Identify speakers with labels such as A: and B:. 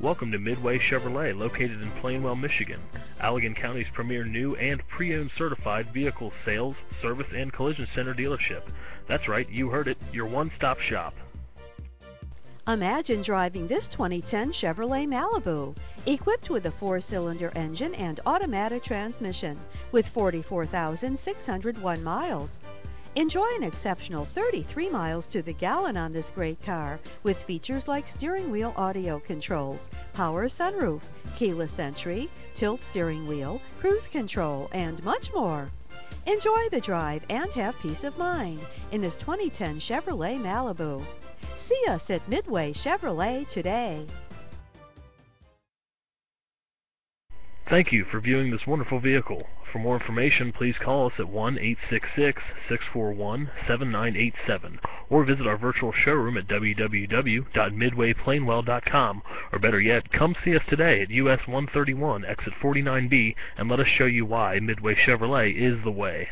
A: Welcome to Midway Chevrolet, located in Plainwell, Michigan, Allegan County's premier new and pre-owned certified vehicle sales, service, and collision center dealership. That's right, you heard it, your one-stop shop.
B: Imagine driving this 2010 Chevrolet Malibu, equipped with a four-cylinder engine and automatic transmission with 44,601 miles. Enjoy an exceptional 33 miles to the gallon on this great car with features like steering wheel audio controls, power sunroof, keyless entry, tilt steering wheel, cruise control, and much more. Enjoy the drive and have peace of mind in this 2010 Chevrolet Malibu. See us at Midway Chevrolet today.
A: Thank you for viewing this wonderful vehicle. For more information, please call us at 1-866-641-7987 or visit our virtual showroom at www.midwayplainwell.com or better yet, come see us today at US 131 exit 49B and let us show you why Midway Chevrolet is the way.